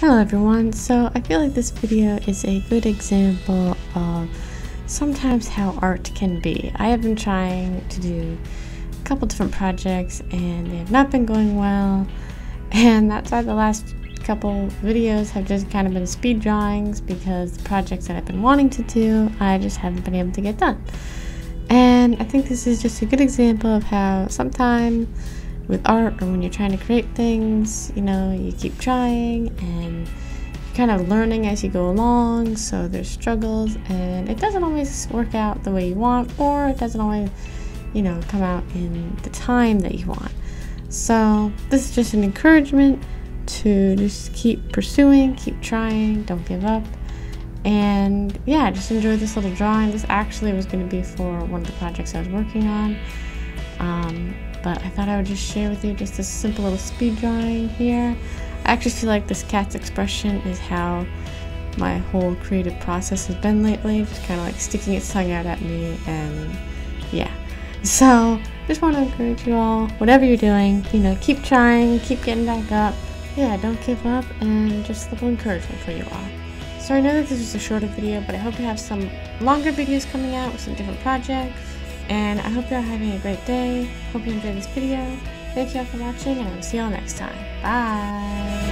Hello everyone, so I feel like this video is a good example of sometimes how art can be. I have been trying to do a couple different projects and they have not been going well and that's why the last couple videos have just kind of been speed drawings because the projects that I've been wanting to do I just haven't been able to get done. And I think this is just a good example of how sometimes with art or when you're trying to create things, you know, you keep trying and you're kind of learning as you go along. So there's struggles and it doesn't always work out the way you want or it doesn't always, you know, come out in the time that you want. So this is just an encouragement to just keep pursuing, keep trying, don't give up. And yeah, just enjoy this little drawing. This actually was going to be for one of the projects I was working on. Um, but I thought I would just share with you just a simple little speed drawing here. I actually feel like this cat's expression is how my whole creative process has been lately, just kind of like sticking its tongue out at me and yeah. So just want to encourage you all, whatever you're doing, you know, keep trying, keep getting back up. Yeah, don't give up and just a little encouragement for you all. So I know that this was a shorter video, but I hope you have some longer videos coming out with some different projects. And I hope you're having a great day. Hope you enjoyed this video. Thank you all for watching, and I will see y'all next time. Bye!